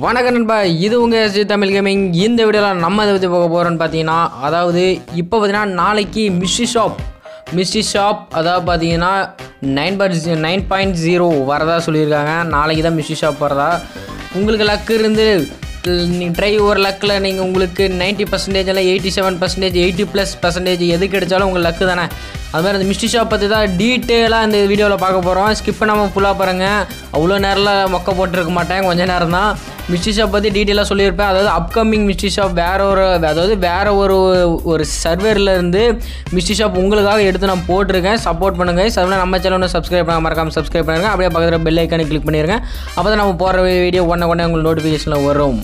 வணக்க நண்பா இது உங்கள் எஸ்ஜி தமிழ் கேமிங் இந்த வீடியோவில் நம்ம இதை பற்றி போக போகிறோன்னு பார்த்தீங்கன்னா அதாவது இப்போ பார்த்தீங்கன்னா நாளைக்கு மிஸ்டி ஷாப் மிஸ்டி ஷாப் அதாவது பார்த்தீங்கன்னா nine but nine point zero வரதா சொல்லியிருக்காங்க. நாளைக்கு தான் மிஸ்ஸி ஷாப் வரதா. உங்களுக்கு லக்கு இருந்து நீங்கள் ட்ரை ஒரு லக்கில் நீங்கள் உங்களுக்கு நைன்ட்டி பர்சன்டேஜ் இல்லை eighty seven percentage eighty plus percentage எது கிடைச்சாலும் உங்களுக்கு லக்கு தானே. அது மாதிரி அந்த மிஸ்டி ஷாப் பற்றி தான் டீட்டெயிலாக இந்த வீடியோவில் பார்க்க போகிறோம் ஸ்கிப் பண்ணாமல் ஃபுல்லாக பாருங்கள் அவ்வளோ நேரம்லாம் மொக்க போட்டிருக்க மாட்டேன். கொஞ்ச நேரம் தான் மிஸ்ட்ரி ஷாப் பற்றி டீட்டெயிலாக சொல்லியிருப்பேன். அதாவது அப்கமிங் மிஸ்ட்ரி ஷாப் வேறு ஒரு அதாவது வேறு ஒரு ஒரு சர்வேரில் இருந்து ஷாப் உங்களுக்காக எடுத்து நான் போட்டிருக்கேன். சப்போர்ட் பண்ணுங்கள் சார் நம்ம சேனல் சப்ஸ்கிரைப் பண்ண மறக்காமல் சப்ஸ்கிரைப் பண்ணுங்க. அப்படியே பக்கத்தில் பெல் ஐக்கானே கிளிக் பண்ணிடுங்க அப்போ தான் நம்ம போகிற வீடியோ உடனே உடனே உங்களுக்கு நோட்டிஃபிகேஷனில் வரும்.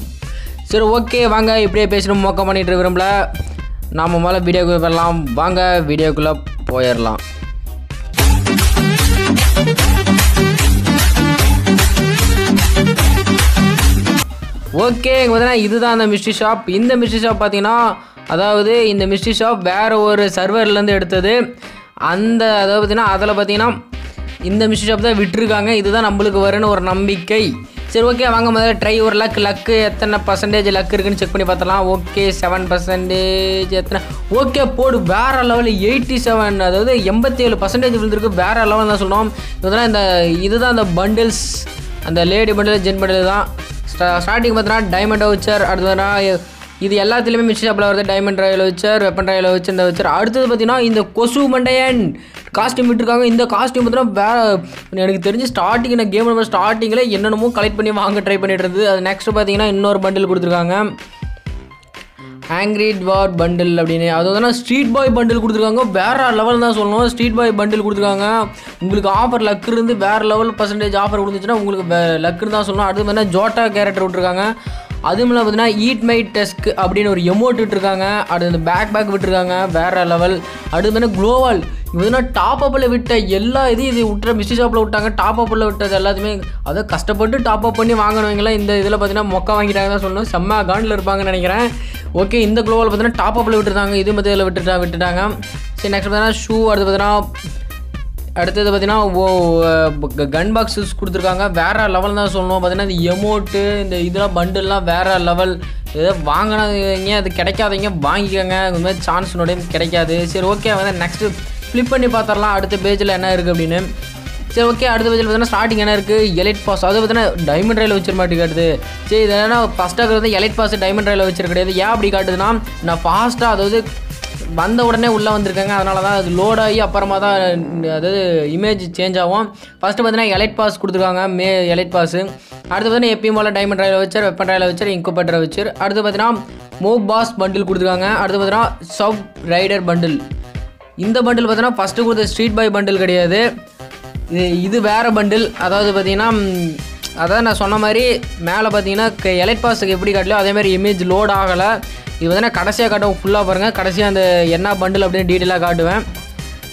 சரி ஓகே வாங்க. இப்படியே பேசணும் மோக்கம் பண்ணிகிட்டு விரும்பல. நாம் முதல்ல வீடியோக்குள்ளே போயிடலாம். வாங்க வீடியோக்குள்ளே போயிடலாம். ஓகே பார்த்தீங்கன்னா இதுதான் அந்த மிஸ்ட்ரி ஷாப் இந்த மிஸ்ட்ரி ஷாப் பார்த்தீங்கன்னா அதாவது இந்த மிஸ்ட்ரி ஷாப் வேறு ஒரு சர்வர்லேருந்து எடுத்தது. அந்த அதாவது பார்த்தீங்கன்னா அதில் பார்த்தீங்கன்னா இந்த மிஸ்ட்ரி ஷாப் தான் விட்டுருக்காங்க. இதுதான் நம்மளுக்கு வரும்னு ஒரு நம்பிக்கை. சரி ஓகே வாங்க முதல்ல ட்ரை ஒரு லக் லக்கு எத்தனை பர்சன்டேஜ் லக் இருக்குன்னு செக் பண்ணி பார்த்தலாம் ஓகே செவன் பர்சன்டேஜ் எத்தனை? ஓகே போடு வேற லெவலில் எயிட்டி செவன் அதாவது எண்பத்தி ஏழு பர்சன்டேஜ் விழுந்திருக்கு. வேற லெவல் தான் சொல்லுவோம் இதெல்லாம் இந்த இதுதான் அந்த பண்டில்ஸ் அந்த லேடி பண்டில் ஜென் பண்டில் தான். ஸ்டார்டிங் பார்த்தீங்கன்னா டைமண்ட் வச்சர் அடுத்ததுனா இது எல்லாத்துலேயுமே மிக்சி வருது diamond royal voucher weapon royal வச்சு இந்த வச்சர் அடுத்தது பார்த்தீங்கன்னா இந்த கொசு மண்டையன் காஸ்டியூம் விட்டுருக்காங்க. இந்த காஸ்டியூம் பார்த்தீங்கன்னா வேற எனக்கு தெரிஞ்சு ஸ்டார்டிங் நான் கேம் ஸ்டார்டிங்கில் என்னென்னமோ கலெக்ட் பண்ணி வாங்க ட்ரை பண்ணிட்டு இருந்தது. அது நெக்ஸ்ட் பார்த்தீங்கன்னா இன்னொரு பண்டில் கொடுத்துருக்காங்க. ஆங்க்ரி வார் பண்டில் அப்படின்னு. அது வந்து ஸ்ட்ரீட் பாய் பண்டில் கொடுத்துருக்காங்க. வேற லெவல் தான் சொல்லணும். ஸ்ட்ரீட் பாய் பண்டில் கொடுத்துருக்காங்க. உங்களுக்கு ஆஃபர் லக் இருந்து வேற லெவல் பர்சன்டேஜ் ஆஃபர் கொடுத்துச்சுன்னா உங்களுக்கு லக்குன்னு தான் சொல்லணும். அடுத்து பார்த்தீங்கன்னா ஜோட்டா கேரக்டர் விட்டுருக்காங்க. அதுவும் இல்லாமல் பார்த்தீங்கன்னா ஈட் மை டெஸ்க் அப்படின்னு ஒரு எமோட் விட்டுருக்காங்க. அடுத்து இந்த பேக் பேக் விட்டுருக்காங்க. வேற லெவல் அடுத்து பார்த்தீங்கன்னா குளோவால் பார்த்தீங்கன்னா டாப் அப்பில் விட்ட எல்லா இதையும் இது விட்டுற மிஸ்டி ஷாப்பில் விட்டாங்க. டாப் அப்பில் விட்டது எல்லாத்தையுமே அதை கஷ்டப்பட்டு டாப் அப் பண்ணி வாங்கினவங்களாம் இந்த இதில் பார்த்தீங்கன்னா மொக்க வாங்கிட்டாங்க தான் சொல்லணும். செம்ம காண்டில் இருப்பாங்கன்னு நினைக்கிறேன். ஓகே இந்த குளோவில் பார்த்தீங்கன்னா டாப் அப்பில் விட்டுருந்தாங்க. இது மத்திய இதில் விட்டுட்டா விட்டுட்டாங்க. சரி நெக்ஸ்ட் பார்த்தீங்கன்னா ஷூ அடுத்து பார்த்தீங்கன்னா அடுத்தது பார்த்தீங்கன்னா ஓ கன் பாக்ஸஸ் கொடுத்துருக்காங்க. வேறு லெவல் தான் சொல்லணும். பார்த்தீங்கன்னா இந்த எமோட்டு இந்த இதெல்லாம் பண்டில்லாம் வேறு லெவல் ஏதோ வாங்கினீங்க அது கிடைக்காதீங்க வாங்கிக்கோங்க. இந்த மாதிரி சான்ஸ் நோடையும் கிடைக்காது. சரி ஓகே வந்து நெக்ஸ்ட்டு ஃப்ளிப் பண்ணி பார்த்துடலாம். அடுத்த பேஜில் என்ன இருக்குது அப்படின்னு. சரி ஓகே அடுத்த பேஜில் பார்த்தீங்கன்னா ஸ்டார்டிங் என்ன இருக்குது எலைட் பாஸ் அது பார்த்தீங்கன்னா டைமண்ட் ரயில் வச்சிருக்க மாட்டி காட்டுது. சரி இது என்னன்னா ஃபஸ்ட்டாக வந்து எலைட் பாஸ் டைமண்ட் ரயில் வச்சிருக்க கிடையாது. ஏன் அப்படி காட்டுதுன்னா நான் ஃபாஸ்ட்டாக அதாவது வந்த உடனே உள்ளே வந்திருக்காங்க. அதனால தான் அது லோடாகி அப்புறமா தான் அதாவது இமேஜ் சேஞ்ச் ஆகும். ஃபஸ்ட்டு பார்த்தீங்கன்னா எலைட் பாஸ் கொடுத்துருக்காங்க. மே எலைட் பாஸு அடுத்து பார்த்தீங்கன்னா எப்பயும் போல் diamond royal voucher weapon royal voucher இன்குபேட்டரை voucher. அடுத்து பார்த்தீங்கன்னா மூவ் பாஸ் பண்டில் கொடுத்துருக்காங்க. அடுத்து பார்த்தீங்கன்னா சப் ரைடர் பண்டில் இந்த பண்டில் பார்த்தீங்கன்னா ஃபஸ்ட்டு கொடுத்த ஸ்ட்ரீட் பாய் பண்டில் கிடையாது. இது இது வேறு பண்டில் அதாவது பார்த்திங்கன்னா அதான் நான் சொன்ன மாதிரி மேலே பார்த்தீங்கன்னா எலைட் பாஸுக்கு எப்படி காட்டலையோ அதே மாதிரி இமேஜ் லோட் ஆகலை. இது வந்து கடைசியாக காட்டும் ஃபுல்லாக பாருங்கள் கடைசியாக அந்த என்ன பண்டில் அப்படின்னு டீட்டெயிலாக காட்டுவேன்.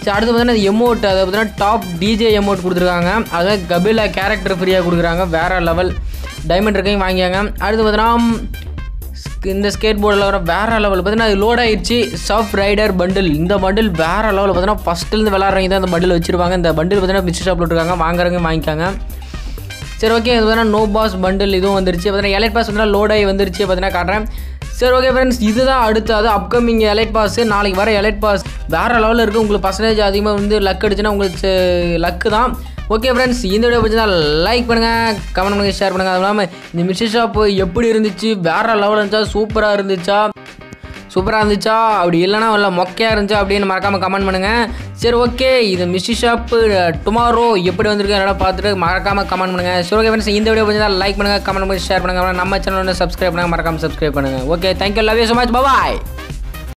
சரி அடுத்து பார்த்தீங்கன்னா எமோட் அதை பார்த்தீங்கன்னா டாப் டிஜே எமோட் கொடுத்துருக்காங்க. அதாவது கபிலா கேரக்டர் ஃப்ரீயாக கொடுக்குறாங்க. வேறு லெவல் டைமண்ட் இருக்கையும் வாங்கியாங்க அடுத்து பார்த்தீங்கன்னா இந்த ஸ்கேட் போர்டில் வர வேற லெவல் பார்த்தீங்கன்னா அது லோட் ஆயிடுச்சு. சஃப் ரைடர் பண்டில் இந்த பண்டில் வேறு லெவலில் பார்த்தீங்கன்னா ஃபஸ்ட்டுலேருந்து விளாட்றவங்க தான் இந்த பண்டில் வச்சிருப்பாங்க. இந்த பண்டில் பார்த்தீங்கன்னா பிஸ்ட் ஷாப்பில் இருக்காங்க வாங்குறவங்க வாங்கிக்காங்க. சரி ஓகே இது பார்த்தீங்கன்னா நோ பாஸ் பண்டில் இதுவும் வந்துருச்சு. பார்த்தீங்கன்னா எலைட் பாஸ் வந்து லோட் ஆகி வந்துருச்சு. பார்த்தீங்கன்னா காட்டுறேன். சரி ஓகே ஃப்ரெண்ட்ஸ் இதுதான் அடுத்து அது அப்கமிங் எலைட் பாஸ் நாளைக்கு வர எலைட் பாஸ் வேறு லெவலில் இருக்குது உங்களுக்கு பர்சன்டேஜ் அதிகமாக வந்து லக் அடிச்சுன்னா உங்களுக்கு லக்கு தான். ஓகே ஃப்ரெண்ட்ஸ் இந்த வீடியோ பிடிச்சா லைக் பண்ணுங்கள் கமெண்ட் பண்ணுங்கள் ஷேர் பண்ணுங்கள் அதுவும் இல்லாமல் இந்த மிஷி ஷாப் எப்படி இருந்துச்சு? வேறு லெவல் இருந்துச்சா? சூப்பராக இருந்துச்சா? சூப்பராக இருந்துச்சா? அப்படி இல்லைனா இல்லை மொக்கையாக இருந்துச்சா? அப்படின்னு மறக்காமல் கமெண்ட் பண்ணுங்கள் சரி ஓகே இது மிஸ்டி ஷாப்பு டுமாரோ எப்படி வந்திருக்கு என்னடா பார்த்துட்டு மறக்காமல் கமெண்ட் பண்ணுங்கள் சரி ஓகே ஃப்ரெண்ட்ஸ் இந்த வீடியோ பிடிச்சா லைக் பண்ணுங்கள் கமெண்ட் பண்ணி ஷேர் பண்ணுங்கள் நம்ம சேனல் வந்து சப்ஸ்கிரைப் பண்ணுங்கள் மறக்காமல் சப்ஸ்கிரைப் பண்ணுங்கள் okay thank you love you so much bye